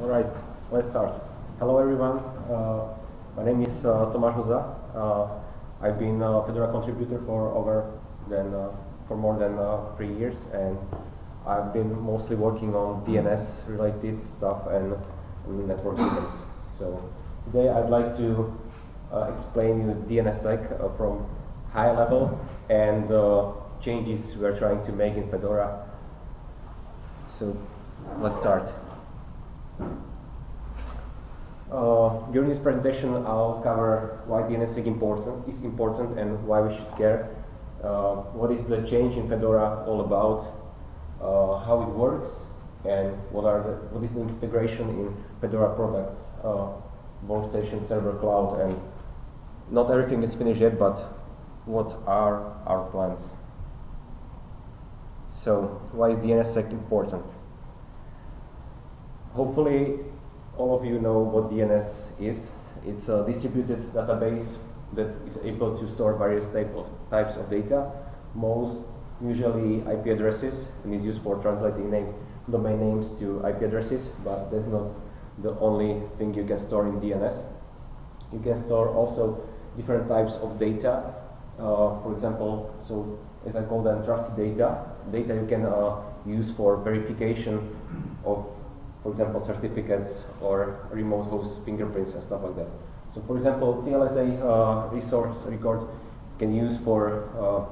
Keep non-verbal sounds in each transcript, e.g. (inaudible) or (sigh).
All right, let's start. Hello, everyone. Uh, my name is uh, Tomáš Hozza. Uh, I've been a Fedora contributor for over than uh, for more than uh, three years, and I've been mostly working on DNS-related stuff and network events. So today, I'd like to uh, explain you DNSSEC from high level and changes we're trying to make in Fedora. So let's start. Uh, during this presentation, I'll cover why DNSSEC important is important and why we should care. Uh, what is the change in Fedora all about? Uh, how it works, and what are the, what is the integration in Fedora products, uh, workstation, server, cloud, and not everything is finished yet, but what are our plans? So, why is DNSSEC important? Hopefully, all of you know what DNS is. It's a distributed database that is able to store various type of, types of data, most usually IP addresses, and is used for translating name, domain names to IP addresses, but that's not the only thing you can store in DNS. You can store also different types of data. Uh, for example, so as I call them trusted data, data you can uh, use for verification of for example, certificates or remote host fingerprints and stuff like that. So for example, TLSA uh, resource record can use for uh,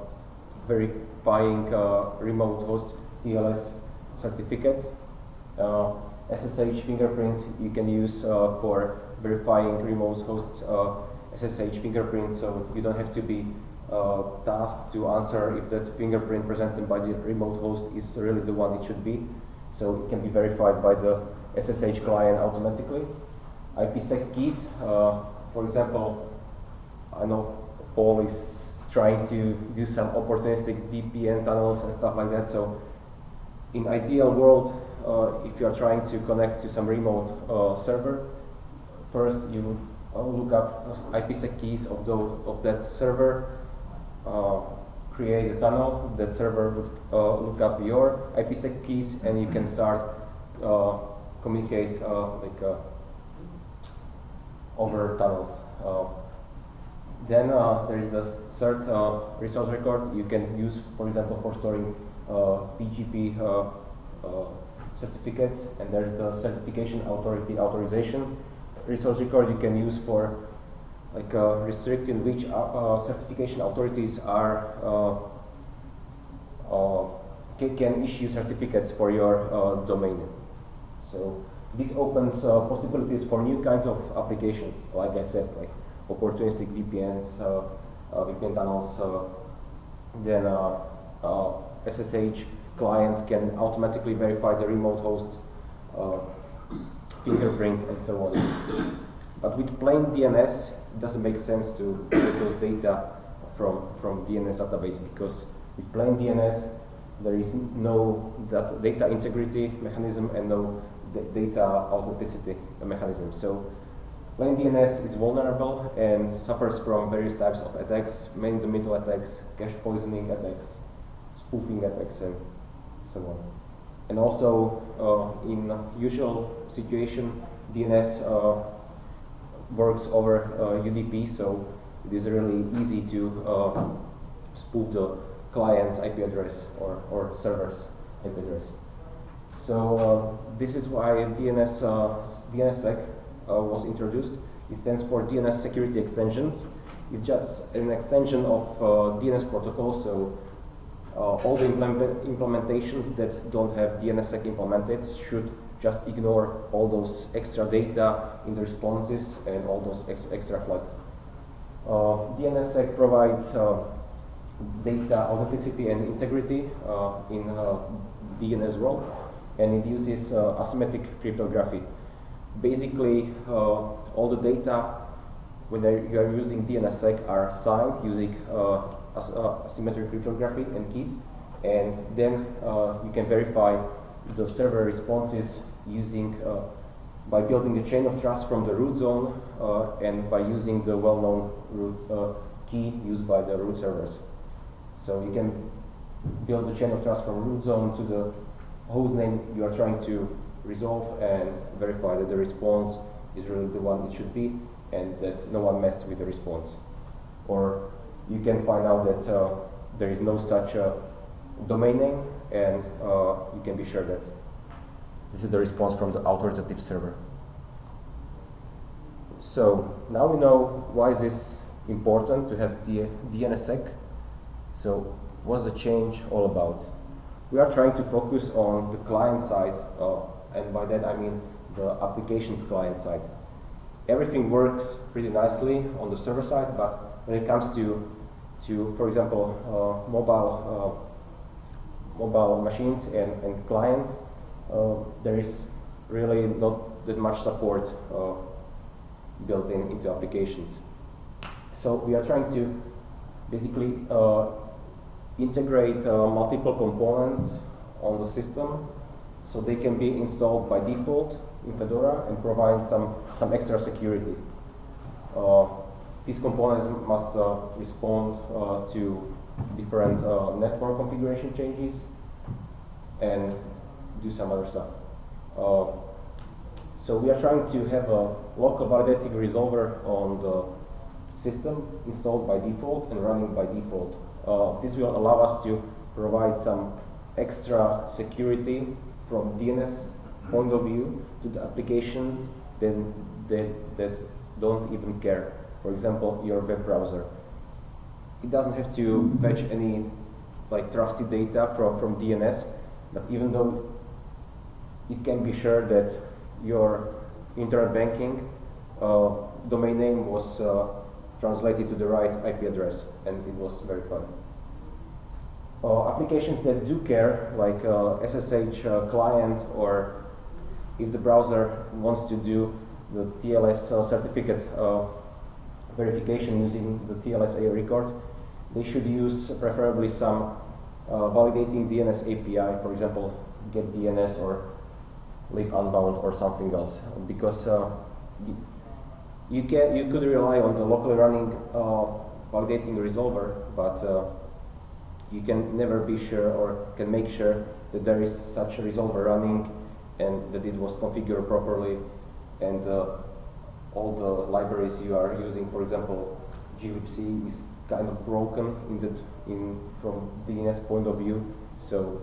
verifying uh, remote host TLS certificate. SSH uh, fingerprint you can use uh, for verifying remote host SSH uh, fingerprint, so you don't have to be tasked to answer if that fingerprint presented by the remote host is really the one it should be. So it can be verified by the SSH client automatically. IPsec keys, uh, for example, I know Paul is trying to do some opportunistic VPN tunnels and stuff like that. So in ideal world, uh, if you are trying to connect to some remote uh, server, first you uh, look up IPsec keys of, those, of that server, uh, create a tunnel, that server would uh, look up your IPsec keys and you can start uh, communicate uh, like uh, over tunnels. Uh, then there is the CERT resource record you can use, for example, for storing PGP certificates, and there's the certification authority authorization resource record you can use for like uh, restricting which uh, uh, certification authorities are can issue certificates for your domain. So this opens uh, possibilities for new kinds of applications, like I said, like opportunistic VPNs, uh, uh, VPN tunnels, then SSH clients can automatically verify the remote host's fingerprint and so on. But with plain DNS, it doesn't make sense to get those data from, from DNS database because with plain DNS, there is no data integrity mechanism and no data authenticity mechanism. So plain DNS is vulnerable and suffers from various types of attacks, man-in-the-middle attacks, cache poisoning attacks, spoofing attacks, and so on. And also, uh, in usual situation, DNS uh, works over uh, UDP, so it is really easy to uh, spoof the client's IP address or, or server's IP address. So uh, this is why DNS, uh, DNSSEC uh, was introduced. It stands for DNS Security Extensions. It's just an extension of uh, DNS protocol, so uh, all the implement implementations that don't have DNSSEC implemented should just ignore all those extra data in the responses and all those ex extra flags. Uh, DNSSEC provides data authenticity and integrity in DNS world and it uses uh, asymmetric cryptography. Basically, uh, all the data when you are using DNSSEC are signed using uh, asymmetric cryptography and keys, and then you can verify the server responses using by building a chain of trust from the root zone uh, and by using the well-known root uh, key used by the root servers. So you can build a chain of trust from root zone to the whose name you are trying to resolve and verify that the response is really the one it should be and that no one messed with the response. Or you can find out that uh, there is no such uh, domain name and uh, you can be sure that this is the response from the authoritative server. So now we know why is this important to have the DNSSEC. So what's the change all about? We are trying to focus on the client side, uh, and by that I mean the applications client side. Everything works pretty nicely on the server side, but when it comes to, to for example, uh, mobile, uh, mobile machines and, and clients, there is really not that much support uh, built in into applications. So we are trying to basically uh, integrate uh, multiple components on the system so they can be installed by default in Fedora and provide some, some extra security. Uh, these components must uh, respond uh, to different uh, network configuration changes and do some other stuff. so we are trying to have a local validating resolver on the system installed by default and running by default. Uh, this will allow us to provide some extra security from DNS point of view to the applications that, that, that don't even care. For example, your web browser. It doesn't have to fetch any like trusted data from, from DNS, but even though it can be sure that your internet banking uh, domain name was uh, translated to the right IP address, and it was very fun. Uh, applications that do care, like SSH uh, client, or if the browser wants to do the TLS uh, certificate uh, verification using the TLS record, they should use preferably some validating DNS API, for example, getdns or libunbound or something else, because you can you could rely on the locally running uh, validating resolver, but uh, you can never be sure or can make sure that there is such a resolver running and that it was configured properly and uh, all the libraries you are using, for example, glibc is kind of broken in the in from DNS point of view. So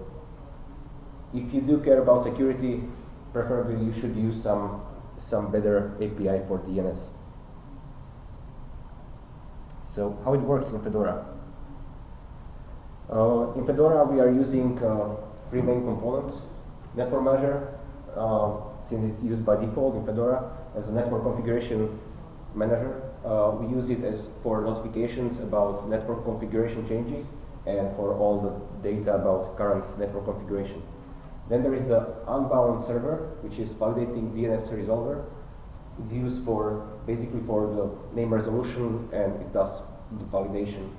if you do care about security, preferably you should use some some better API for DNS. So how it works in Fedora? Uh, in Fedora, we are using uh, three main components. Network manager, uh, since it's used by default in Fedora as a network configuration manager, uh, we use it as for notifications about network configuration changes and for all the data about current network configuration. Then there is the unbound server, which is validating DNS resolver. It's used for basically for the name resolution and it does the validation.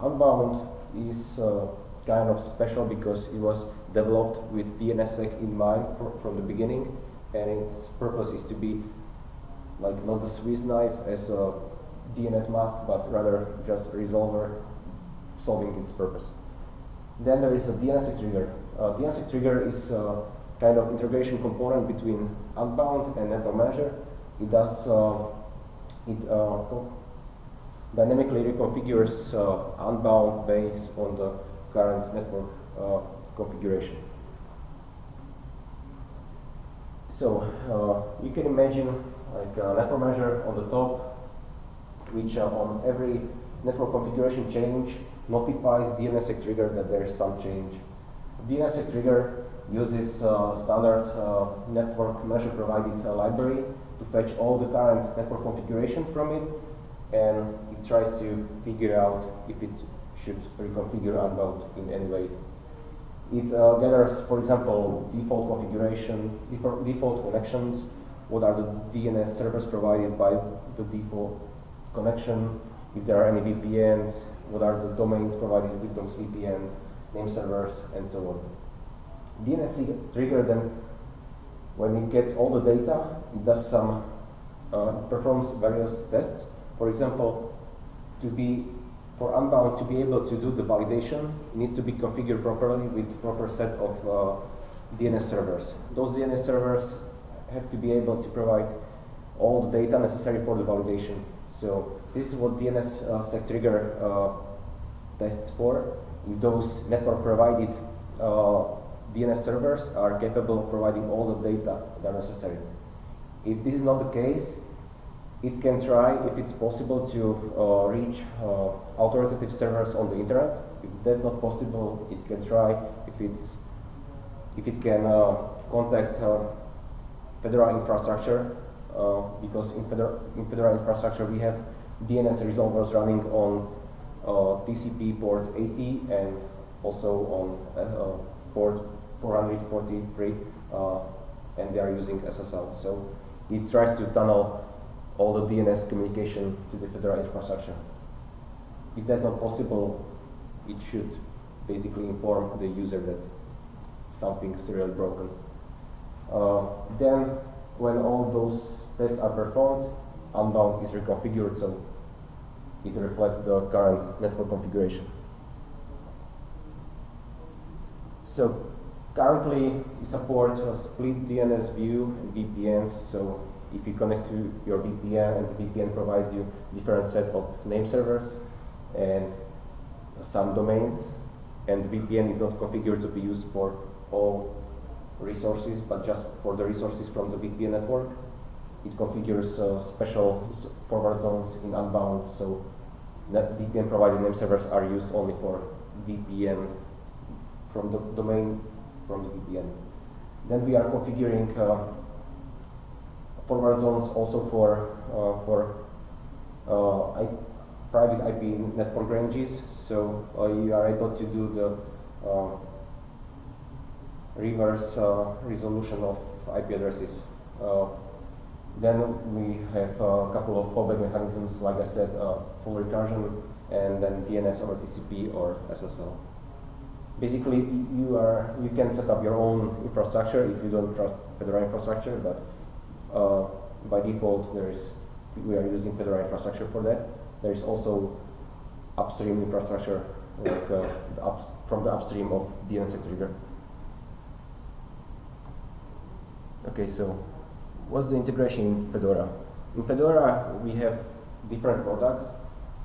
Unbound is uh, kind of special because it was developed with DNSSEC in mind for, from the beginning and its purpose is to be like not a Swiss knife as a dnsmasq but rather just a resolver solving its purpose. Then there is a DNSSEC trigger. Uh, DNSSEC trigger is a kind of integration component between Unbound and Network Manager. It does uh, it uh, dynamically reconfigures uh, Unbound based on the current network uh, configuration. So uh, you can imagine like a network manager on the top, which on every network configuration change notifies DNSSEC trigger that there is some change. DNSSEC trigger uses uh, standard uh, network manager provided uh, library to fetch all the current network configuration from it and it tries to figure out if it should reconfigure Unbound in any way. It uh, gathers, for example, default configuration, default connections, what are the DNS servers provided by the default connection, if there are any VPNs, what are the domains provided with those VPNs, name servers, and so on. DNS trigger then, when it gets all the data, it does some, uh, performs various tests. For example, to be for Unbound to be able to do the validation, it needs to be configured properly with proper set of uh, DNS servers. Those DNS servers have to be able to provide all the data necessary for the validation. So this is what DNS uh, trigger uh, tests for. Those network provided uh, DNS servers are capable of providing all the data that are necessary. If this is not the case, it can try, if it's possible, to uh, reach uh, authoritative servers on the internet. If that's not possible, it can try if it's if it can uh, contact uh, Fedora infrastructure, uh, because in Fedora, in Fedora infrastructure we have DNS resolvers running on Uh, TCP port 80 and also on uh, uh, port 443, and they are using SSL. So it tries to tunnel all the DNS communication to the Fedora infrastructure. If that's not possible, it should basically inform the user that something's really broken. Uh, then, when all those tests are performed, Unbound is reconfigured so it reflects the current network configuration. So currently we support a split DNS view and VPNs, so if you connect to your VPN and the VPN provides you different set of name servers and some domains and the VPN is not configured to be used for all resources but just for the resources from the VPN network. It configures uh, special forward zones in Unbound so VPN provided name servers are used only for VPN from the domain from the VPN. Then we are configuring uh, forward zones also for uh, for uh, private IP network ranges. So uh, you are able to do the reverse resolution of IP addresses. Then we have a couple of fallback mechanisms, like I said, uh, full recursion, and then DNS or TCP or SSL. Basically, you are you can set up your own infrastructure if you don't trust Fedora infrastructure, but uh, by default, there is we are using Fedora infrastructure for that. There is also upstream infrastructure, like uh, the ups from the upstream of DNS trigger. Okay, so what's the integration in Fedora? In Fedora, we have different products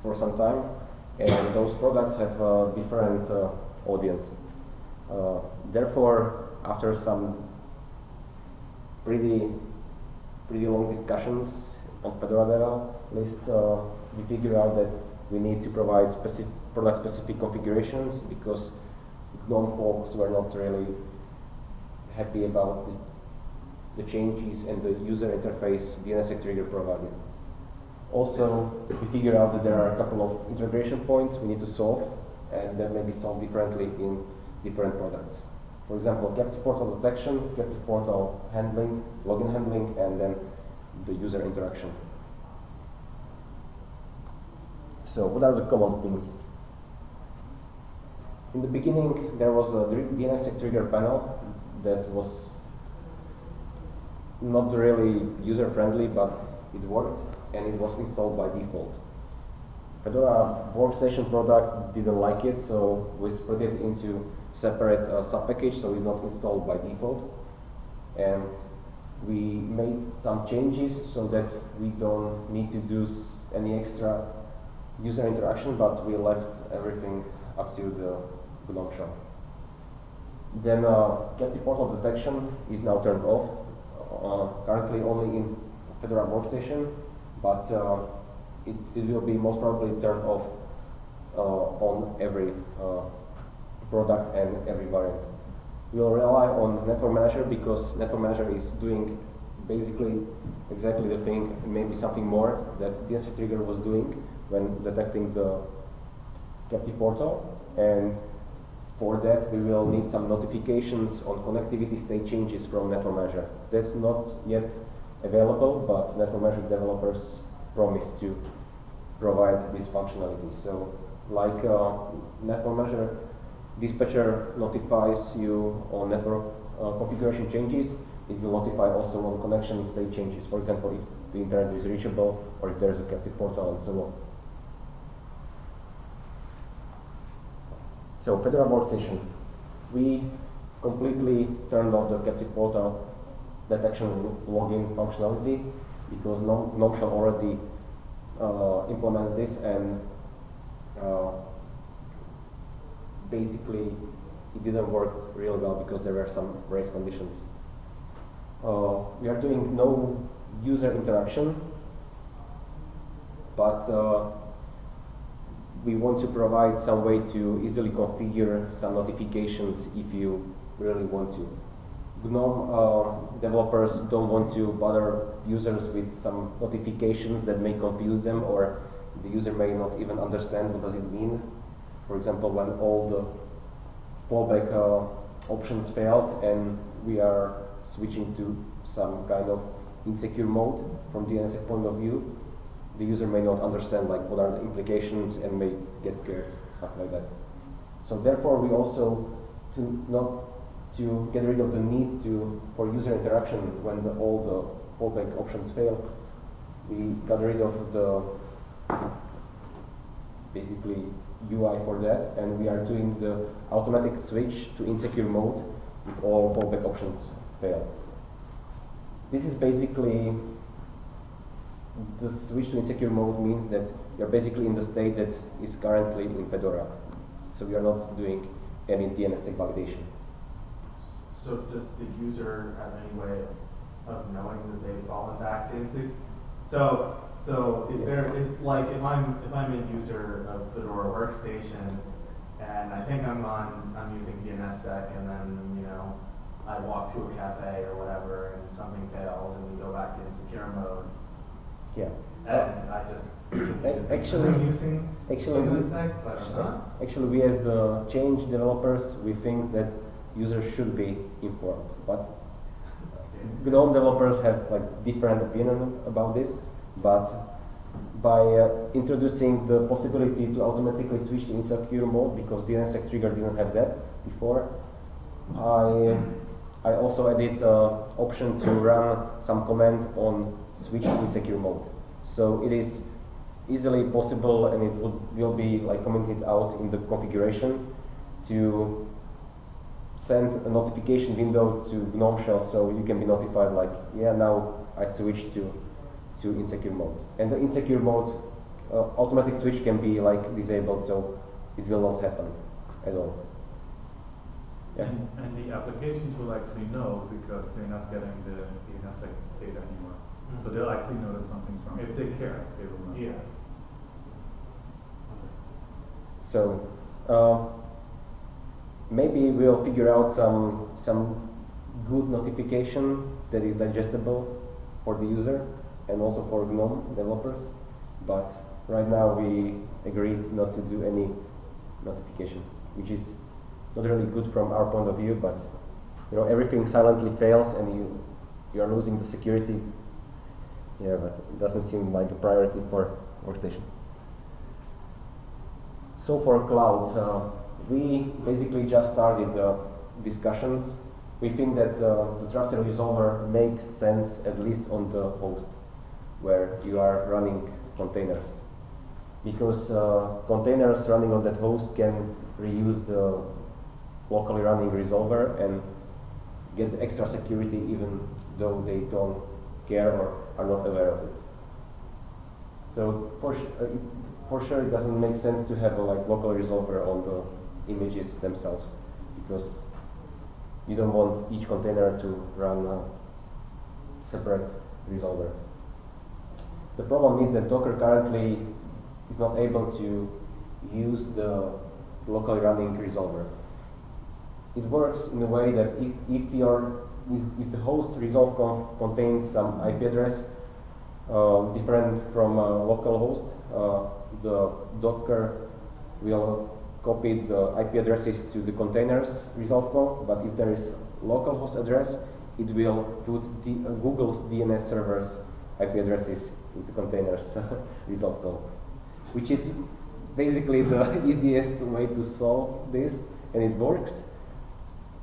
for some time, and those products have a different uh, audience. Uh, therefore, after some pretty pretty long discussions on Fedora list, uh, we figured out that we need to provide specific product-specific configurations because GNOME folks were not really happy about the, the changes and the user interface DNS trigger provided. Also, we figured out that there are a couple of integration points we need to solve, and that may be solved differently in different products. For example, captive portal detection, captive portal handling, login handling, and then the user interaction. So what are the common things? In the beginning, there was a DNS trigger panel that was not really user-friendly, but it worked, and it was installed by default. Fedora workstation product didn't like it, so we split it into separate uh, subpackage, so it's not installed by default. And we made some changes so that we don't need to do any extra user interaction, but we left everything up to the GNOME shell. Then uh, captive portal detection is now turned off, uh, currently only in Fedora workstation, but uh, it, it will be most probably turned off uh, on every uh, product and every variant. We will rely on Network Manager because Network Manager is doing basically exactly the thing, maybe something more that DNS Trigger was doing when detecting the captive portal. And for that, we will need some notifications on connectivity state changes from Network Manager. That's not yet available, but Network Manager developers promise to provide this functionality. So like uh, Network Manager dispatcher notifies you on network uh, configuration changes, it will notify also on connection state changes. For example, if the internet is reachable or if there's a captive portal and so on. So Fedora workstation, we completely turned off the captive portal detection login functionality because GNOME Shell already uh, implements this and uh, basically it didn't work really well because there were some race conditions. Uh, we are doing no user interaction, but uh, we want to provide some way to easily configure some notifications if you really want to. GNOME uh, developers don't want to bother users with some notifications that may confuse them or the user may not even understand what does it mean. For example, when all the fallback uh, options failed and we are switching to some kind of insecure mode from DNSSEC point of view, the user may not understand like what are the implications and may get scared, stuff like that. So therefore, we also to not to get rid of the need to for user interaction when the, all the fallback options fail, we got rid of the basically UI for that, and we are doing the automatic switch to insecure mode if all fallback options fail. This is basically the switch to insecure mode means that you're basically in the state that is currently in Fedora. So we are not doing any DNSSEC validation. So does the user have any way of knowing that they've fallen back to INSIG? So, so is there, is like, if I'm, if I'm a user of Fedora Workstation, and I think I'm on, I'm using DNSSEC, and then, you know, I walk to a cafe or whatever, and something fails, and we go back to insecure mode, Yeah. and I just, actually- using Actually, we, DNSSEC, but I'm actually, we as the change developers, we think that users should be informed. But GNOME developers have like different opinion about this. But by uh, introducing the possibility to automatically switch to insecure mode, because DNSSEC trigger didn't have that before, I I also added uh, option to run some command on switch to insecure mode. So it is easily possible and it would, will be like commented out in the configuration to send a notification window to GNOME shell so you can be notified like, yeah, now I switched to, to insecure mode. And the insecure mode uh, automatic switch can be like disabled so it will not happen at all. Yeah. And, and the applications will actually know because they're not getting the DNSSEC data anymore. So they'll actually know that something's wrong. If they care, they will know. Yeah. So uh, maybe we'll figure out some some good notification that is digestible for the user and also for GNOME developers. But right now we agreed not to do any notification, which is not really good from our point of view. But you know everything silently fails and you you are losing the security. Yeah, but it doesn't seem like a priority for workstation. So for cloud, uh, we basically just started the discussions. We think that uh, the trusted resolver makes sense at least on the host where you are running containers. Because uh, containers running on that host can reuse the locally running resolver and get extra security even though they don't care or are not aware of it. So for, uh, for sure it doesn't make sense to have a like local resolver on the images themselves because you don't want each container to run a separate resolver. The problem is that Docker currently is not able to use the locally running resolver. It works in a way that if, if your if the host resolve contains some IP address uh, different from a local host, uh, the Docker will copy the IP addresses to the containers resolve conf, but if there is local host address, it will put the, uh, Google's DNS servers IP addresses into containers (laughs) resolve conf, which is basically the (laughs) easiest way to solve this, and it works,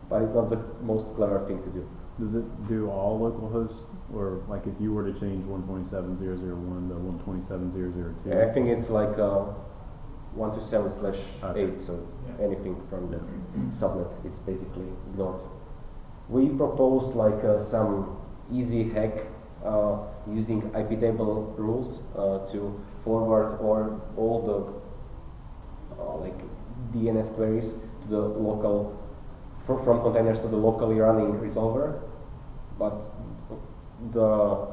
but it's not the most clever thing to do. Does it do all local hosts, or like if you were to change one point seven zero zero one to one twenty seven zero zero two? I think it's like uh, 127 slash Okay. 8, so Yeah. anything from the subnet is basically ignored. We proposed like uh, some easy hack uh, using IP table rules uh, to forward or all the uh, like DNS queries to the local fr- from containers to the locally running resolver, but the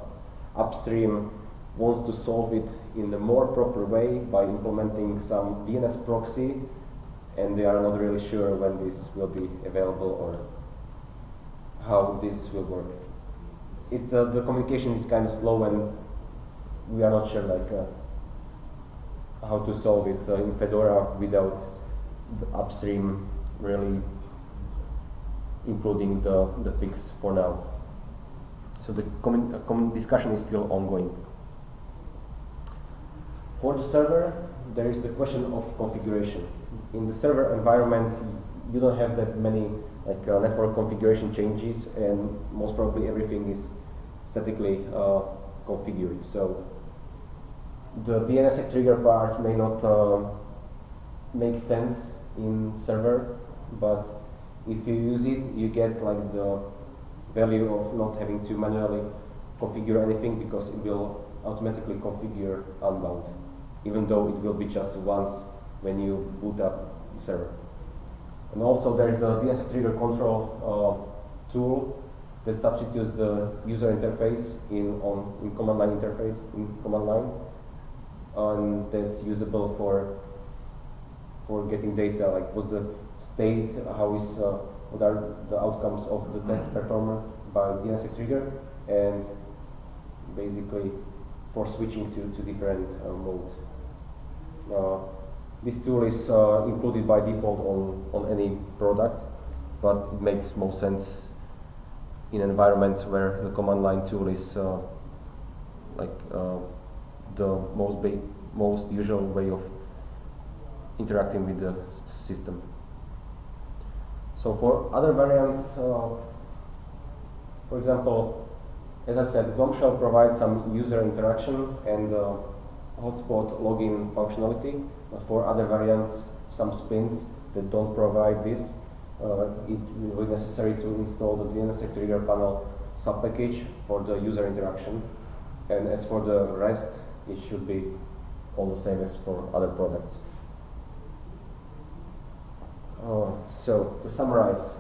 upstream wants to solve it in a more proper way by implementing some DNS proxy, and they are not really sure when this will be available or how this will work. It's uh, the communication is kind of slow, and we are not sure like uh, how to solve it uh, in Fedora without the upstream really including the, the fix for now. So the commun- uh, commun- discussion is still ongoing. For the server, there is the question of configuration. In the server environment, you don't have that many like uh, network configuration changes, and most probably everything is statically uh, configured. So the DNS trigger part may not uh, make sense in server, but if you use it, you get like the value of not having to manually configure anything because it will automatically configure unbound, even though it will be just once when you boot up the server. And also there's the DNS trigger control uh, tool that substitutes the user interface in on in command line interface in command line, and that's usable for for getting data like what's the state, how is uh, what are the outcomes of the test performed by DNS trigger, and basically for switching to, to different uh, modes. Uh, this tool is uh, included by default on, on any product, but it makes more sense in environments where the command line tool is like the most most usual way of interacting with the system. So for other variants, uh, for example, as I said, GNOME provides some user interaction and uh, hotspot login functionality. But for other variants, some spins that don't provide this, uh, it will be necessary to install the DNS trigger panel subpackage for the user interaction. And as for the rest, it should be all the same as for other products. Uh, so to summarize,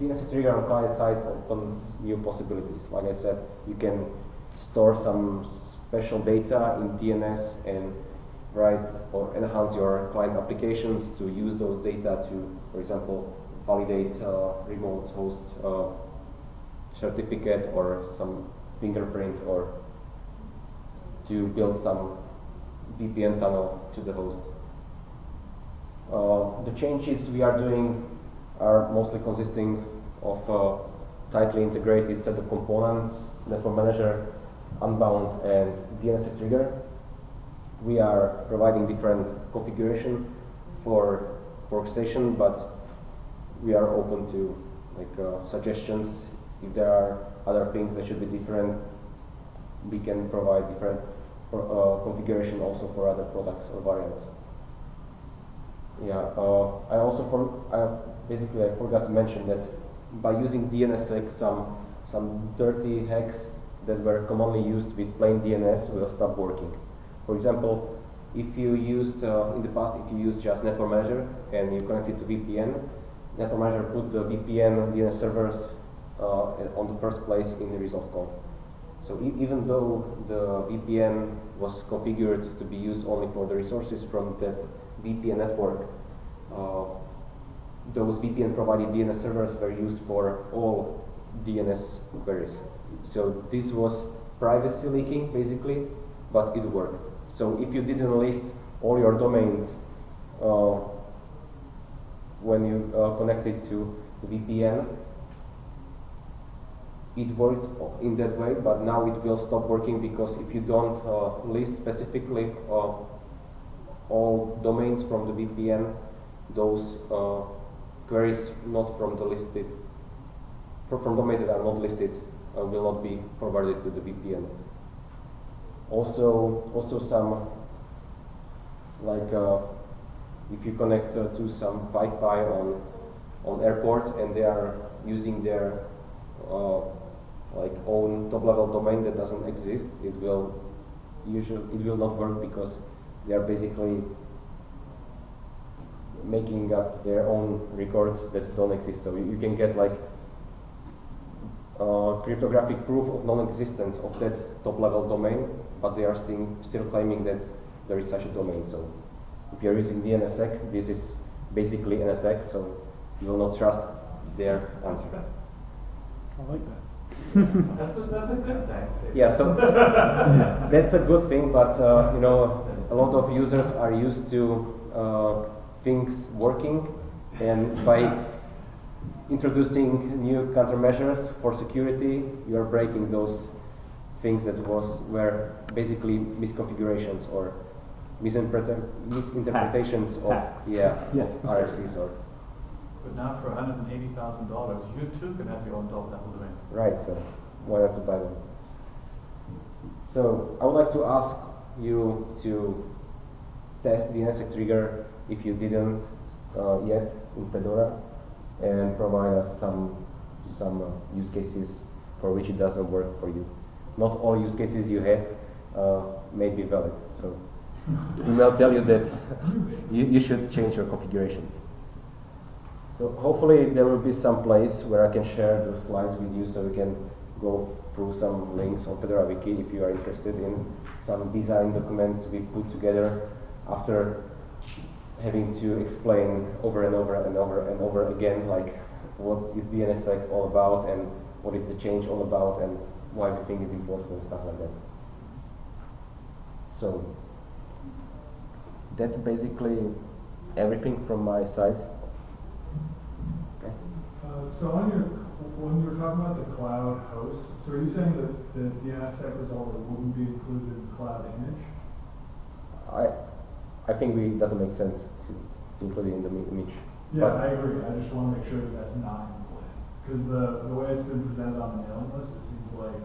DNS trigger on client side opens new possibilities. Like I said, you can store some special data in DNS and write or enhance your client applications to use those data to, for example, validate uh, remote host uh, certificate or some fingerprint or to build some VPN tunnel to the host. Uh, the changes we are doing are mostly consisting of a tightly integrated set of components, network manager, unbound, and DNS trigger. We are providing different configuration for workstation, but we are open to like uh, suggestions. If there are other things that should be different, we can provide different uh, configuration also for other products or variants. Yeah, uh, I also for I basically I forgot to mention that by using DNSSEC, some some dirty hacks that were commonly used with plain DNS will stop working. For example, if you used uh, in the past, if you used just Network Manager and you connected to VPN, Network Manager put the VPN DNS servers uh, on the first place in the resolve conf. So e even though the VPN was configured to be used only for the resources from that VPN network, uh, those VPN provided DNS servers were used for all DNS queries. So this was privacy leaking basically, but it worked. So if you didn't list all your domains uh, when you uh, connected to the VPN, it worked in that way, but now it will stop working because if you don't uh, list specifically uh, all domains from the VPN, those uh, queries not from the listed, from domains that are not listed, uh, will not be forwarded to the VPN. Also, also some like uh, if you connect uh, to some Wi-Fi on on airport and they are using their uh, like own top-level domain that doesn't exist, it will usually it will not work because they are basically making up their own records that don't exist. So you, you can get like uh, cryptographic proof of non-existence of that top-level domain, but they are still still claiming that there is such a domain. So if you are using DNSSEC, this is basically an attack. So you will not trust their answer. I like that. (laughs) That's a, that's a good thing. Yeah, so (laughs) that's a good thing, but uh, you know, a lot of users are used to uh, things working, and by introducing new countermeasures for security, you are breaking those things that was were basically misconfigurations or misinterpret- misinterpretations of Hacks. yeah Yes. of RFCs or But now for hundred and eighty thousand dollars, you too can have your own top level domain. Right, so why not to buy them? So I would like to ask you to test the DNSSEC trigger if you didn't uh, yet in Fedora and provide us some some uh, use cases for which it doesn't work for you. Not all use cases you had uh, may be valid. So we will tell you that (laughs) you, you should change your configurations. So hopefully there will be some place where I can share the slides with you so we can go through some links on Fedora Wiki if you are interested in some design documents we put together after having to explain over and over and over and over again like what is DNSSEC all about and what is the change all about and why we think it's important and stuff like that. So that's basically everything from my side. Okay. Uh, so on your, when you were talking about the cloud host, so are you saying that the DNSSEC resolver wouldn't be included in the cloud image? I, I think we, it doesn't make sense to, to include it in the image. Yeah, But- I agree, I just wanna make sure that that's not in the plans. Cause the, the way it's been presented on the mailing list, it seems like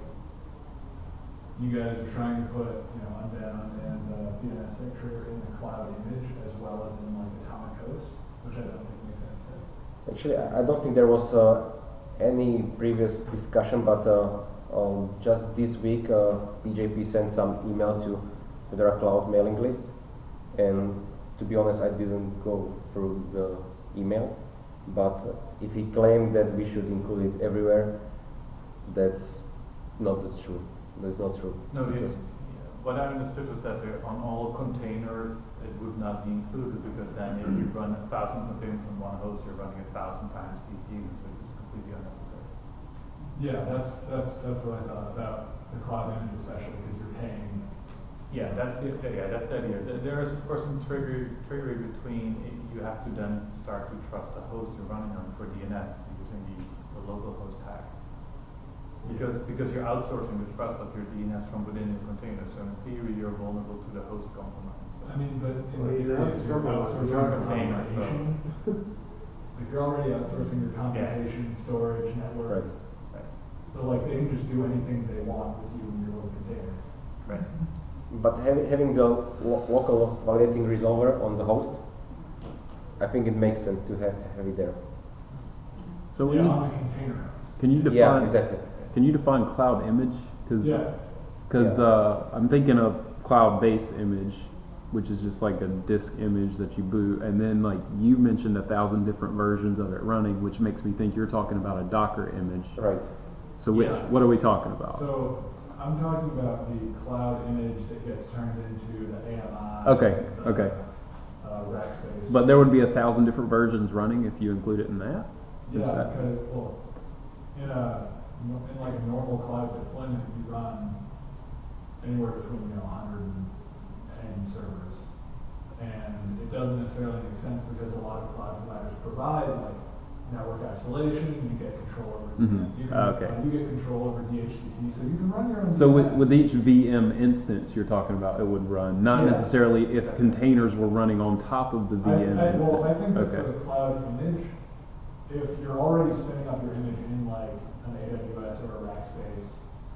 you guys are trying to put, you know, unbound and, uh, DNSSEC trigger in the cloud image as well as in like atomic host, which I don't think makes any sense. Actually, I don't think there was uh, any previous discussion, but uh, um, just this week, uh, BJP sent some email to Fedora Cloud mailing list, and to be honest, I didn't go through the email. But uh, if he claimed that we should include it everywhere, that's not the true. That's not true. No, the, because- what I understood was that on all containers, it would not be included because then if you run a thousand containers on one host, you're running a thousand times these daemons, which is completely unnecessary. Yeah, that's, that's, that's what I thought about the cloud image especially, because you're paying Yeah, that's the, yeah, that's the idea. There- There is of course some trigger, triggering between, i- you have to then start to trust the host you're running on for DNS using the, the local host hack. Because, because you're outsourcing the trust of your DNS from within your container, so in theory, you're vulnerable to the host compromise. I mean, but in you're theory, you're outsourcing- outsourcing your containers, so- computation, (laughs) you're already outsourcing your computation, storage, network, Right. Right, so like they can just do anything they want with you in your little container. right. But hav- having the lo- local validating resolver on the host, I think it makes sense to have, have it there. So we Yeah, need, on a container can you define? Yeah, define, exactly. can you define cloud image? Cause, Yeah, 'cause, Yeah. uh, I'm thinking of cloud-based image, which is just like a disk image that you boot, and then like you mentioned a thousand different versions of it running, which makes me think you're talking about a Docker image. Right. So which, Yeah. what are we talking about? so I'm talking about the cloud image that gets turned into the AMI. Okay, the, okay. Uh, Rackspace. But there would be a thousand different versions running if you include it in that? Is Yeah, that- because, well, in a, in like a normal cloud deployment, you run anywhere between, you know, hundred and ten servers. And it doesn't necessarily make sense because a lot of cloud providers provide like network isolation, you get control over, Mhm. you can, okay. uh, you get control over DHCP, so you can run your own. So with, with each VM instance you're talking about, it would run, not Yeah. necessarily if containers were running on top of the VM I, well, I think that Okay. for the cloud image, if you're already spinning up your image in like an AWS or a Rackspace,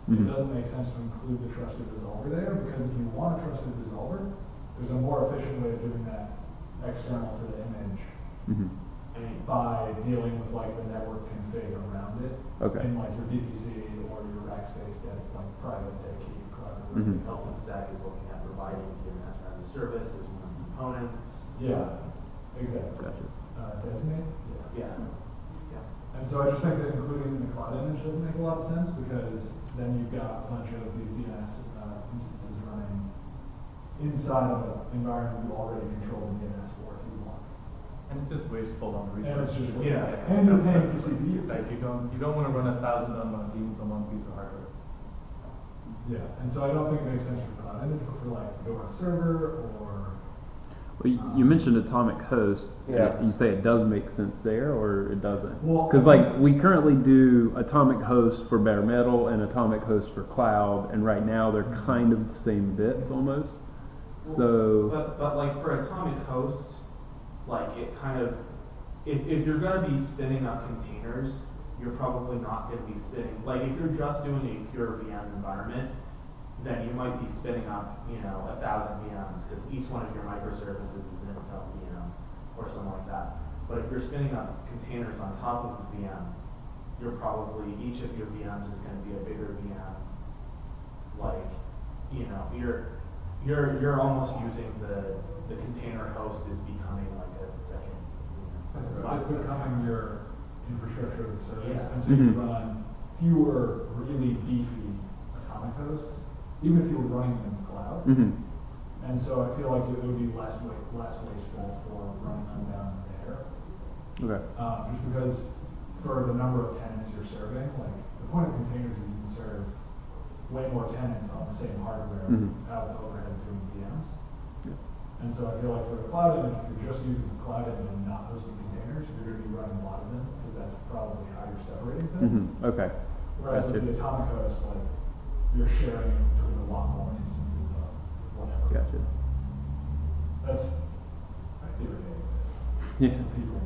it Mhm. doesn't make sense to include the trusted resolver there, because if you want a trusted resolver, there's a more efficient way of doing that external to the image hmm by dealing with like the network config around it. Okay. In like your VPC or your Rackspace that like private dedicated cloud. Mhm. OpenStack is looking at providing DNS as a service as one of the components. Yeah, exactly. Gotcha. Uh, designate? Yeah. Yeah. And so I just think that including the cloud image doesn't make a lot of sense because then you've got a bunch of these DNS uh, instances running inside of an environment you already control the DNS for if you want. And it's just wasteful on And it's resources. just, Yeah. and you're paying for CPU. Like, you don't, you don't wanna run a thousand unknown beans on one piece of hardware. Yeah, and so I don't think it makes sense for cloud image, but for like Fedora server or, Well, you, you mentioned atomic host. Yeah. You say it does make sense there, or it doesn't? Well, Because I like we currently do atomic host for bare metal and atomic host for cloud, and right now they're mm-hmm. kind of the same bits almost. So But, but like for Atomic Host, like it kind of, if, if you're gonna be spinning up containers, you're probably not gonna be spinning, like if you're just doing a pure VM environment, then you might be spinning up, you know, a thousand VMs, because each one of your microservices is in its own VM, or something like that. But if you're spinning up containers on top of the VM, you're probably, each of your VMs is gonna be a bigger VM. Like, you know, you're, you're, you're almost using the, the container host is becoming like. It's, it's becoming your infrastructure as a service. Yeah. And so you Mhm. run fewer really beefy atomic hosts, even if you were running them in the cloud. mhm. And so I feel like it would be less wa- less wasteful for running them down there. okay. Um, just because for the number of tenants you're serving, like the point of containers is you can serve way more tenants on the same hardware Mhm. without the overhead of doing VMs. Yeah. And so I feel like for the cloud image, if you're just using the cloud image and not hosting containers, you're going to be running a lot of them because that's probably how you're separating things. Mhm. Okay. Whereas with the atomic host, like you're sharing it between a lot more instances of whatever. Gotcha. That's I irritating this. (laughs) Yeah. People.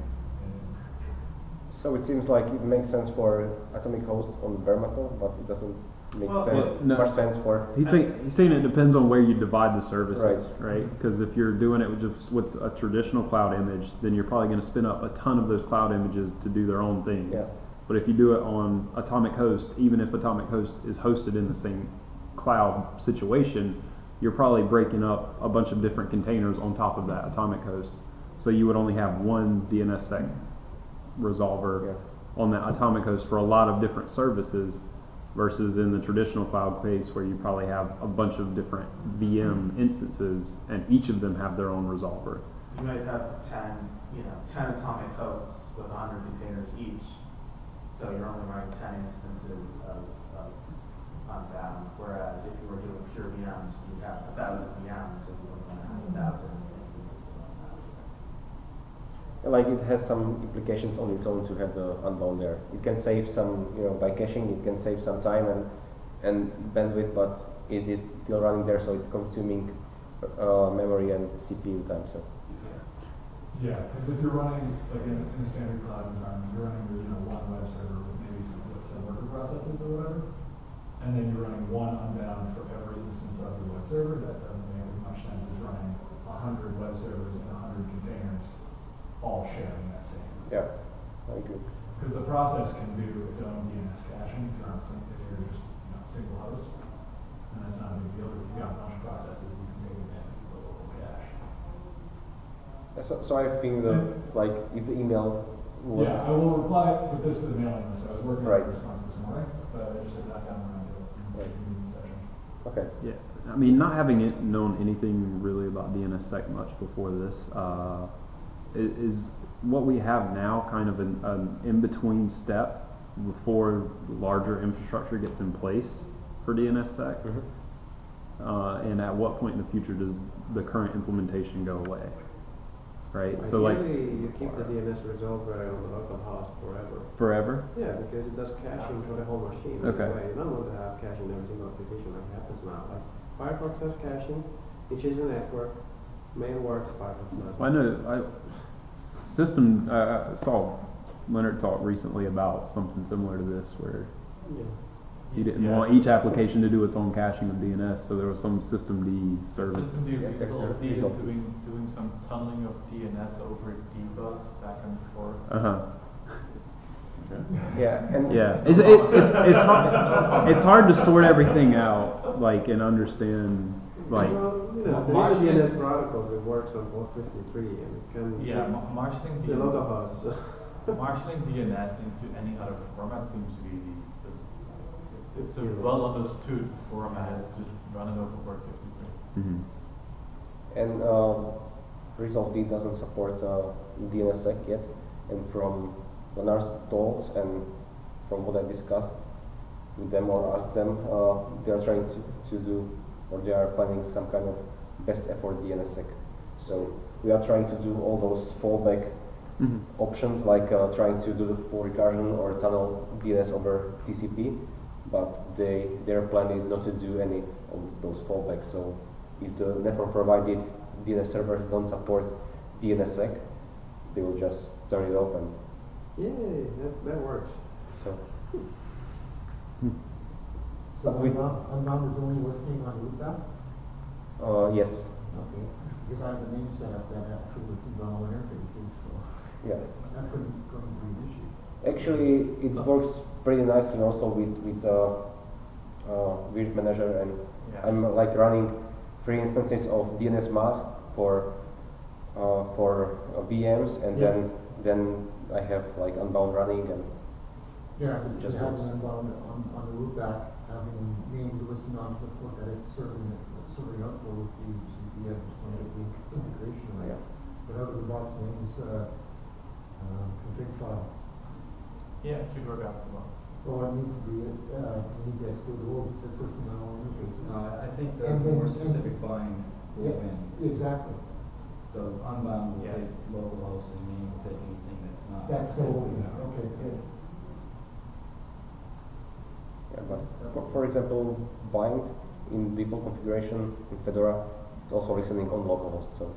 So it seems like it makes sense for atomic host on bare metal, but it doesn't make Well, sense well, no. much sense for He's saying he's saying it depends on where you divide the services, Right. right? Because if you're doing it with just with a traditional cloud image, then you're probably going to spin up a ton of those cloud images to do their own things. yeah. But if you do it on Atomic Host, even if Atomic Host is hosted in the same cloud situation, you're probably breaking up a bunch of different containers on top of that Atomic Host. So you would only have one DNSSEC mm-hmm. resolver Yeah. on that Atomic Host for a lot of different services versus in the traditional cloud case where you probably have a bunch of different VM instances and each of them have their own resolver. You might have 10, you know, 10 atomic hosts with 100 containers each, so you're only running 10 instances of, of unbound, whereas if you were doing pure VMs, you'd have 1,000 VMs and you would run 1,000 like it has some implications on its own to have the unbound there. It can save some, you know, by caching, it can save some time and and bandwidth, but it is still running there, so it's consuming uh, memory and CPU time. So Yeah, because if you're running, like in, in a standard cloud environment, you're running, you know, one web server with maybe some, with some worker processes or whatever, and then you're running one unbound for every instance of the web server, that doesn't make as much sense as running hundred web servers and a hundred containers all sharing that same. yeah, I agree. Because the process can do its own DNS caching if you're on, if you're just, you know, single host, and that's not a big deal, if you've got a bunch of processes, you can take advantage of the local cache. So, so I think the like if the email was Yeah, I will reply with this to the mailing list. I was working on Right. a response this morning, but I just had not gotten around to it the Right. meeting session. okay. Yeah, I mean, not having it known anything really about DNSSEC much before this, uh, i- is what we have now kind of an, an in-between step before larger infrastructure gets in place for DNSSEC? Mhm. Uh, and at what point in the future does the current implementation go away? Right, so like you keep the DNS resolver on the local host forever. forever? Yeah, because it does caching for the whole machine. Okay. Anyway, You don't want to have caching in every single application like happens now. Like Firefox does caching, it is a network, mail works, Firefox does. Well, I know, I, system, uh, I saw Lennart talk recently about something similar to this where Yeah. He didn't Yeah. want each application to do its own caching of DNS, so there was some systemd service. systemd Yeah, Result a D is doing, doing some tunneling of DNS over D-Bus back and forth. Uh huh. Yeah, and Yeah, (laughs) it's, it, it's, it's, hard, it's hard to sort everything out, like, and understand, like, Well, you know, March- there is a DNS protocol that works on port fifty-three and it can. Yeah, ma- marshalling The D- local host. marshalling DNS into any other format seems to be the, it's a Yeah. well understood format, just running over port fifty-three. mhm. and um, Resolve D doesn't support uh, DNSSEC yet, and from Lennart's talks and from what I discussed with them or asked them, uh, they are trying to, to do or they are planning some kind of best effort DNSSEC. So we are trying to do all those fallback Mhm. options like uh, trying to do the full recursion or tunnel DNS over TCP, but they, their plan is not to do any of those fallbacks. So if the network provided DNS servers don't support DNSSEC, they will just turn it off and Yay, that, that works. so. So we- Unbound, Unbound is only listening on loopback? Uh, yes, Okay, because I have a name set up that actually listens on all interfaces, so yeah. that's going to, be an issue. Actually, it works pretty nicely also with with uh, uh, Virt Manager and Yeah. I'm like running three instances of dnsmasq for uh, for uh, VMs, and Yeah. then then I have like unbound running, and Yeah, Just you have an Unbound on, on the loopback, having named to listen on to the port that it's serving, serving up for with you, so you have to get the integration right. yeah. But out of the box names, uh, uh, config file. Yeah, it should work out well. Well, it needs to be, uh, you need to exclude the whole, because it's listening on all interfaces. No, I I think the And then- more specific bind will Yeah. win. Exactly. So unbound will Yeah. take localhost and mean will take anything that's not. That's the whole, Yeah. okay, good. Yeah, but for, for example, bind in default configuration in Fedora, it's also listening on localhost, so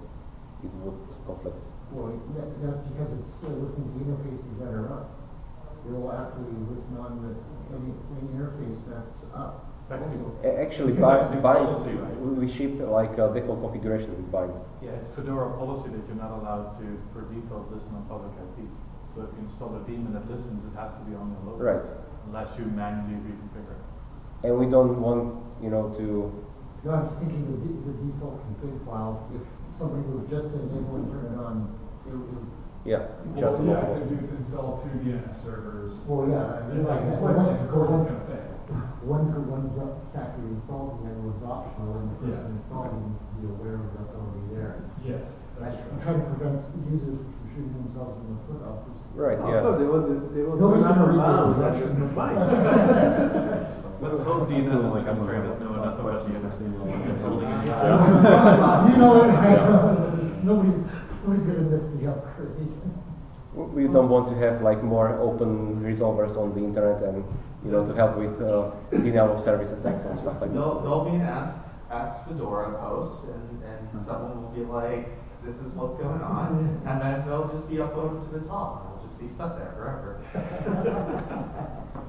it would conflict. Well, that, that's because it's still listening to interfaces that are up. It will actually listen on the, any, any interface that's up. Actually, Actually, bind, actually bind policy, right? we we ship like uh, default configuration with bind. yeah, it's Fedora policy that you're not allowed to, per default, listen on public IP. So if you install a daemon that listens, it has to be on your local. Right. Unless you manually reconfigure. And we don't want, you know, to No, I'm just thinking the, de- the default config file, if somebody would just enable and turn it on, it would, it would- Yeah, just Well, yeah, localhost. if you install two DNS servers. well, yeah, I mean, Like, like, equipment, of course it's gonna fail. one's, one's up factory installed, and the other one's optional, and the Yeah. person installing needs to be aware of that's already there. Yes, I- that's I'm true. trying to prevent users from shooting themselves in the foot off this. Right, Of yeah. course, they want, to- they want. Nobody's to gonna read unbound, the not just the instructions. (laughs) bind. Let's hope DNS administrators know enough about DNS. (laughs) You know it, I know, nobody's, nobody's gonna miss the upgrade. We don't want to have like more open resolvers on the internet and you know to help with uh, denial of service attacks and stuff like They'll, that. they'll be asked ask, ask Fedora post and, and someone will be like, this is what's going on. And then they'll just be uploaded to the top and it'll just be stuck there forever. (laughs)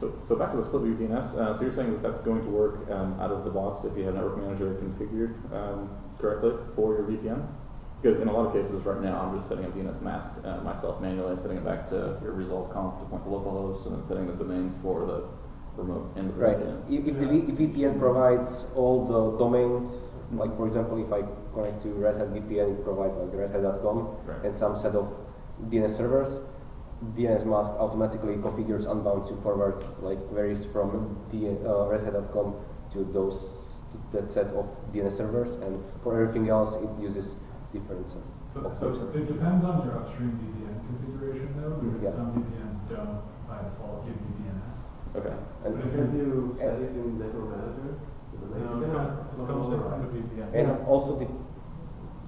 So, so back to the split view DNS. Uh, so you're saying that that's going to work um, out of the box if you have Network Manager configured um, correctly for your VPN? Because in a lot of cases right now, I'm just setting up dnsmasq uh, myself manually, setting it back to your resolv.conf to point to localhost, and then setting the domains for the remote end of the Right. VPN. If, if the VPN provides all the domains, like for example, if I connect to Red Hat VPN, it provides like redhat.com Right. and some set of DNS servers. DNS mask automatically configures unbound to forward like queries from D, uh, redhat.com to those to that set of DNS servers, and for everything else, it uses different. set So, so it depends on your upstream VPN configuration though, Yeah. because some VPNs don't by default give you DNS. Okay. And, But can you set it in Network Manager? Like, No, you it cannot comes- it comes in from the VPN. And also de-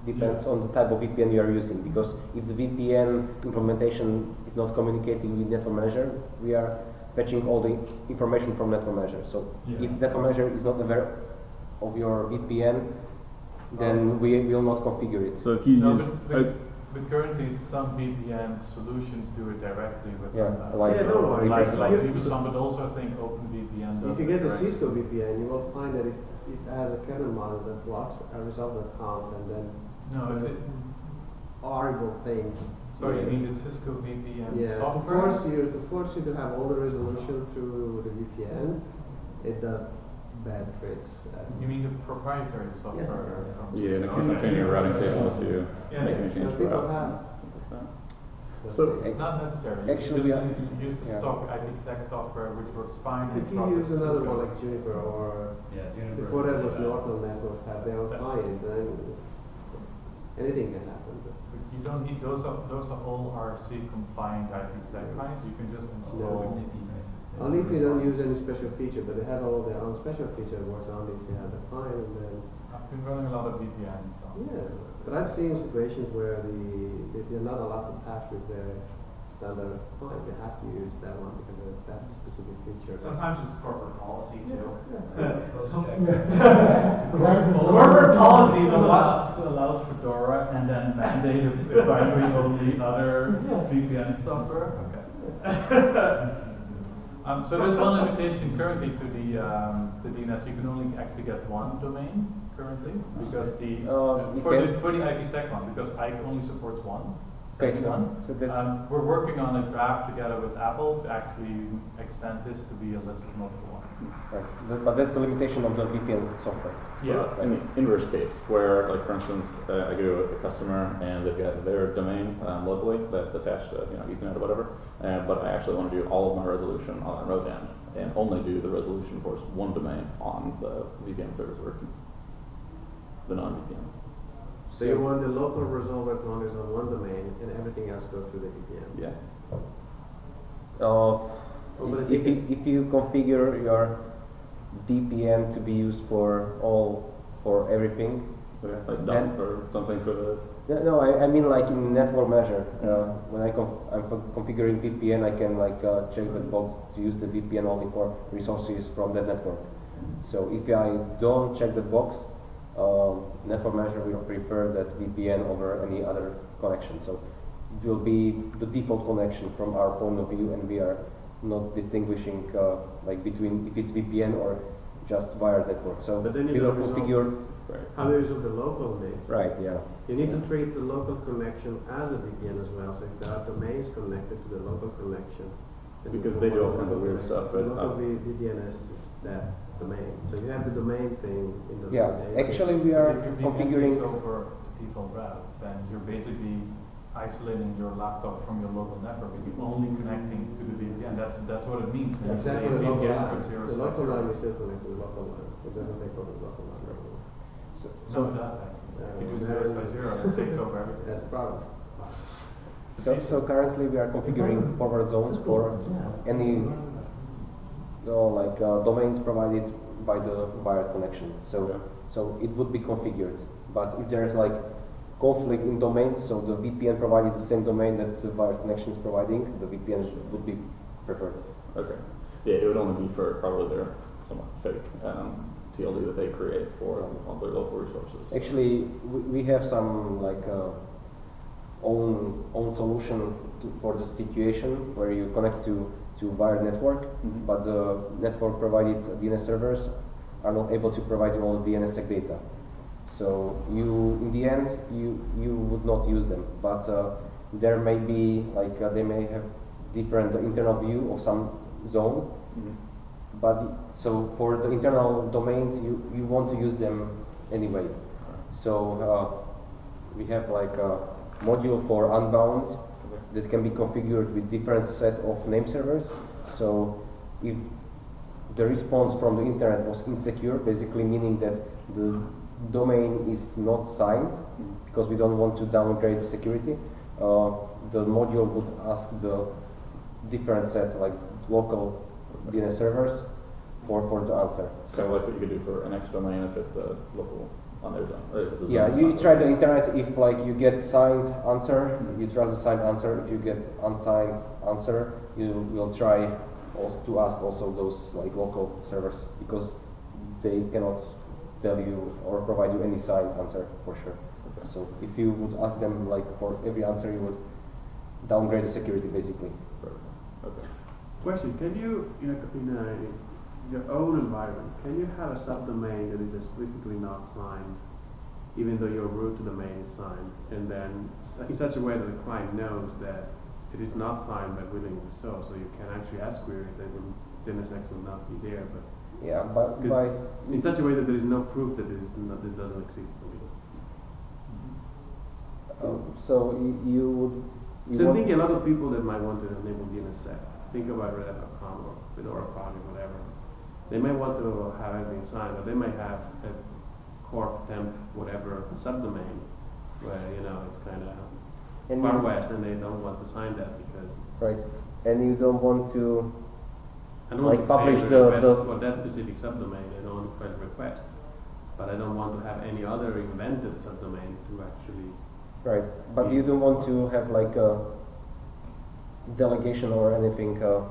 depends on the type of VPN you are using because if the VPN implementation is not communicating with Network Manager, we are fetching all the information from Network Manager. So Yeah. if Network Manager is not aware of your VPN, then we will not configure it. So if you No, use, but- but But currently, some VPN solutions do it directly with. Yeah, uh, like, Yeah, no, Like, like you- Vivison, but also I think OpenVPN does If you get the directly. Cisco VPN, you will find that it, it has a kernel model that blocks a resolv.conf and then No, is it, horrible thing. sorry, you mean the Cisco VPN Yeah, to software? force you, to force you to have all the resolution through the VPNs, it does bad tricks. You mean the proprietary software? from Yeah, and it Cisco? keeps on changing your routing table if you Yeah. make any Yeah, change to people routes. have. and stuff like So It's not necessary. You Actually, just we are- need to use the yeah. stock IPsec software, which works fine. and if you use another Cisco. one like Juniper or Yeah, Juniper. before that was uh, Nortel Networks have their own clients and anything can happen. But you don't need, those are, those are all RFC compliant IPsec clients, you can just install. Only if you don't use any special feature, but they have all their own special feature works only if you have the client and then I've been running a lot of VPNs, so. Yeah, but I've seen situations where the, if you're not allowed to patch with the standard client, you have to use that one because of that specific feature. Sometimes it's corporate policy too. (laughs) (laughs) Those checks. Corporate policy, To allow, to allow Fedora and then mandate a binary only other VPN software, okay. (laughs) Um, so there's one limitation currently to the, um, the DNS, you can only actually get one domain currently, because the, Uh, you for the, for the IPsec one, because IKE only supports one. Okay, second so- one. Um, we're working on a draft together with Apple to actually extend this to be a list of multiple ones. Right. Th- But that's the limitation of the VPN software. Yeah. In the inverse case, where, like, for instance, uh, I go to a customer and they've got their domain um, locally that's attached to, you know, Ethernet or whatever, uh, but I actually want to do all of my resolution on a remote end and only do the resolution for one domain on the VPN service version, the non-VPN. So you want the local resolver to only on one domain and everything else go through the VPN? Yeah. Uh, Oh, but if you, if you configure your VPN to be used for all, for everything, Okay, like dump or something for the, no, no I, I mean like in network manager, uh, when I conf- I'm configuring VPN, I can like uh, check the box to use the VPN only for resources from that network. So if I don't check the box, um, network manager will prefer that VPN over any other connection. So it will be the default connection from our point of view, and we are not distinguishing uh, like between if it's VPN or just wired network. So But then you we will don't configure. right. How do you resolve the local name? Right. Yeah. You need to treat the local connection as a VPN as well, so if there are domains connected to the local connection. then you Because they do call all it kinds of weird stuff, but, The local V- VDNS is that domain, so you have the domain thing in the. Yeah. domain. Actually, we are If your VPN configuring. takes over the default route, then you're basically isolating your laptop from your local network and you're only connecting to the VPN. That's, that's what it means when you say Exactly, the local VPN line, for zero the local line is still connected to the local line, it doesn't take over the local line anymore. So, No, it does actually. If you do Uh, zero by zero, it takes over everything. That's the problem. So, so currently we are configuring forward zones for any uh, like uh, domains provided by the wired connection. So, Okay. so it would be configured. But if there's like conflict in domains, so the VPN provided the same domain that the wired connection is providing, the VPN would be preferred. Okay. Yeah, it would only be for probably their somewhat fake um, TLD that they create for all their local resources. Actually, we, we have some like uh, own own solution to, for the situation where you connect to to wired network, Mhm. but the network provided DNS servers are not able to provide you all the DNSSEC data. So you, in the end, you you would not use them, but uh, there may be like uh, they may have different internal view of some zone, Mhm. but so for the internal domains, you, you want to use them anyway. So uh, we have like a module for unbound. That can be configured with different set of name servers. So if the response from the internet was insecure, basically meaning that the domain is not signed because we don't want to downgrade the security, uh, the module would ask the different set like local DNS servers for, for the answer. So like what you could do for NXDOMAIN if it's a local on their zone. or if the Yeah, you try the internet if like you get signed answer, you trust the signed answer. If you get unsigned answer, you will try also to ask also those like local servers because they cannot tell you or provide you any signed answer for sure. So if you would ask them like for every answer, you would downgrade the security basically. Okay. Question, can you, in a, in a, your own environment, can you have a subdomain that is explicitly not signed, even though your root to the is signed, and then in such a way that the client knows that it is not signed but willingly so, so you can actually ask queries will, then NSEC will not be there, but Yeah, but by in such a way that there is no proof that it is not, it doesn't exist um, so you, you would. You So want- thinking a lot of people that might want to enable DNSSEC, think about Red Hat.com or Fedora project, whatever. They may want to have everything signed, but they may have a corp temp, whatever subdomain, where, you know, it's kind of and far west and they don't want to sign that because Right, and you don't want to. I don't Like want to publish the- request the- for that specific subdomain, I don't want to fail request. But I don't want to have any other invented subdomain to actually, Right, but you don't want to have like a delegation or anything uh,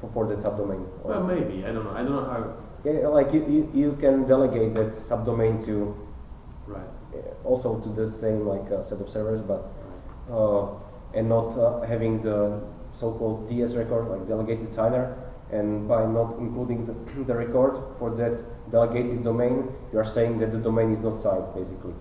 for, for that subdomain. or- well, maybe, I don't know, I don't know how, Yeah, like you, you, you can delegate that subdomain to right, uh, also to the same like uh, set of servers, but right. uh, and not uh, having the so-called DS record, like delegated signer, and by not including the, (clears throat) the record for that delegated domain, you are saying that the domain is not signed, basically.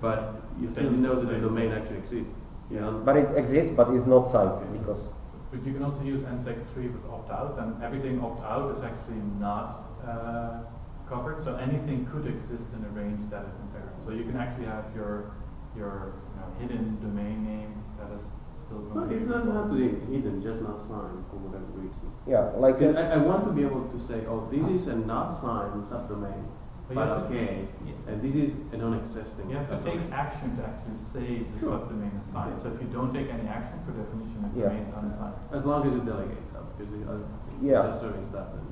But you still Then know that the the domain actually exists, you know? But it exists, but it's not signed because But you can also use NSEC three with opt-out, and everything opt-out is actually not uh, covered, so anything could exist in a range that isn't there. So you can actually have your, your you know, hidden domain name that is still Well, going it doesn't have to be hidden, just not signed for whatever reason. yeah, like I, I want to be able to say, oh, this is a not signed subdomain, But you but have to- okay, and this is a non-existing. You have to take action to actually save the Sure. subdomain is signed. So if you don't take any action, per definition, it Yeah. remains unsigned. As long as you delegate that, because you are Yeah. just serving stuff then.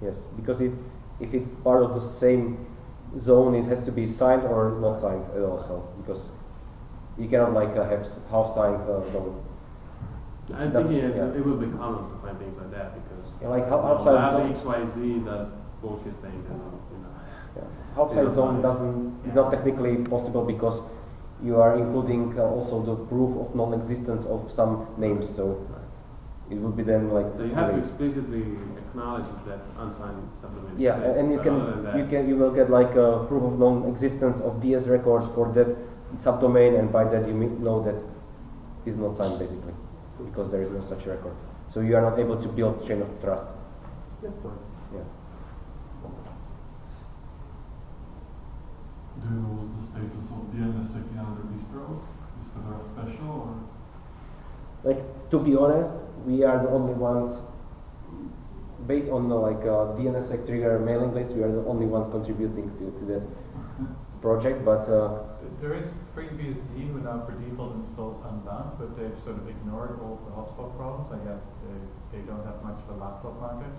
yes, because it if it's part of the same zone, it has to be signed or not signed at all. So because you cannot like uh, have half signed uh, zone. I'm That's- thinking it, yeah. it would be common to find things like that because Yeah, like how you know, outside lab zone- X Y Z does bullshit things and you know. Yeah. Outside Yeah. zone doesn't is not technically possible because you are including uh, also the proof of non-existence of some names. So it would be then like So you have to explicitly acknowledge that unsigned subdomain Yeah, exists. and you but other than can you can you will get like a proof of non-existence of DS records for that subdomain, and by that you me- know that is not signed basically because there is no such record. So you are not able to build chain of trust. That's fine. Yeah. Do you the status of DNSSEC in other distros? Is Fedora special or? Like to be honest, we are the only ones. Based on the like uh, DNSSEC trigger mailing list, we are the only ones contributing to, to that project. But uh, There is FreeBSD who now per default installs Unbound, but they've sort of ignored all the hotspot problems. I guess they, they don't have much of a laptop market.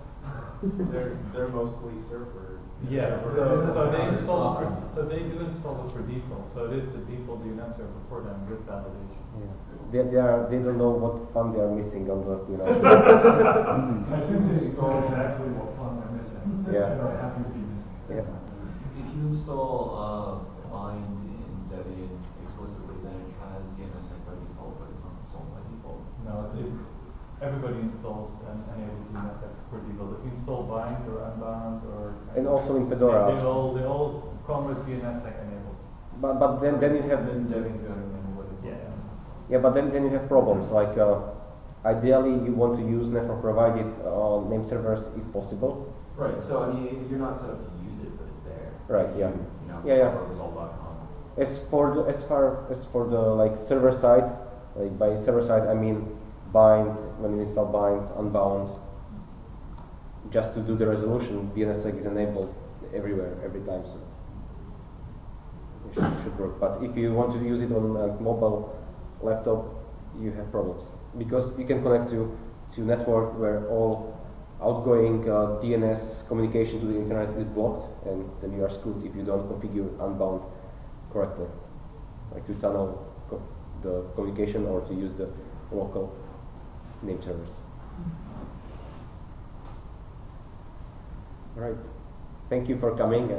(laughs) They're, they're mostly server. Yeah, server- so, so they install, so they do install it for default, so it is the default DNS server for them with validation. yeah, they, they are they don't know what fun they are missing on the you know. (laughs) (laughs) I think they install exactly what fun they're missing. Yeah. And are happy to be missing. Yeah. If you install uh, bind in Debian explicitly, then it has DNSSEC by default, but it's not installed by default. No, it, everybody installs and enables DNS per default. If you install bind or unbound or. And also in Fedora. they all, they all come with DNSSEC enabled. But but then then you have And then Debian's gonna remember what it Yeah. yeah, but then then you have problems like. Uh, Ideally, you want to use network provided uh, name servers if possible. Right, so I mean, you're not set up to use it, but it's there. Right, yeah. You know, Yeah, yeah. As for the as far as for the like server side, like by server side I mean bind when you install bind, unbound. Just to do the resolution, DNSSEC is enabled everywhere, every time, so it should, should work. But if you want to use it on like mobile laptop, you have problems because you can connect to to network where all outgoing uh, DNS communication to the internet is blocked, and then you are screwed if you don't configure unbound correctly, like to tunnel co- the communication or to use the local name servers. All right. Thank you for coming